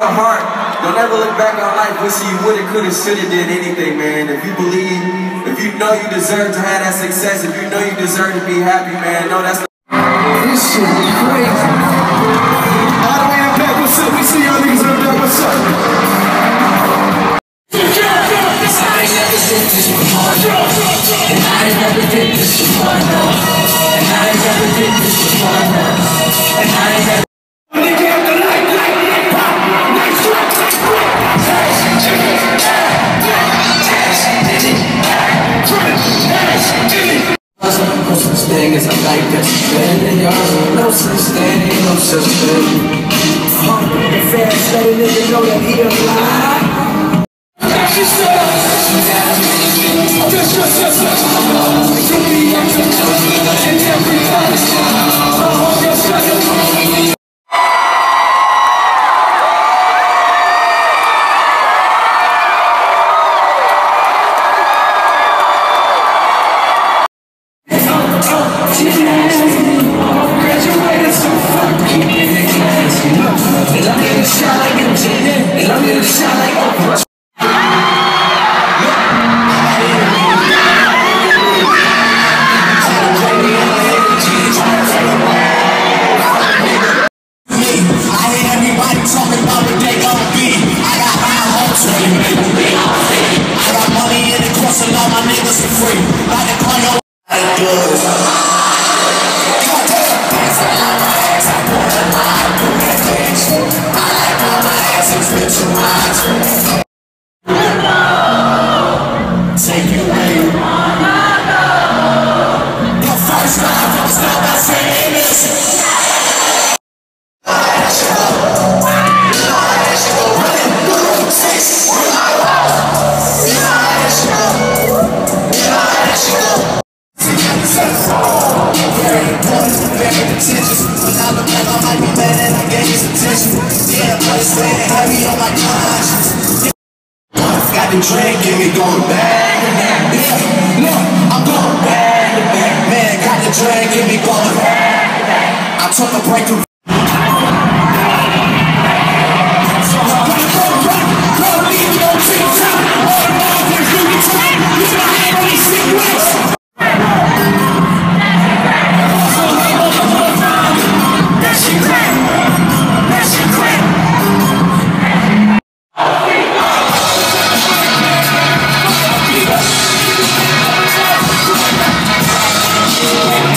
A heart, don't ever look back on life wishing you would have, could have, should have did anything, man. If you believe, if you know you deserve to have that success, if you know you deserve to be happy, man, no, that's This shit is crazy. All the way to back, what's up? We see all niggas up there, what's up? I never did this before, and I never did this before, no. and I no. And I light, pop, light, strike, No thing a. No thing, thing. Let a nigga know that he alive. graduated, I got money in the crossing all my niggas for free. Like the The drink, get me going back to back. Yeah, look, I'm going back to back. Man, got the drink, get me going back to back. I took a break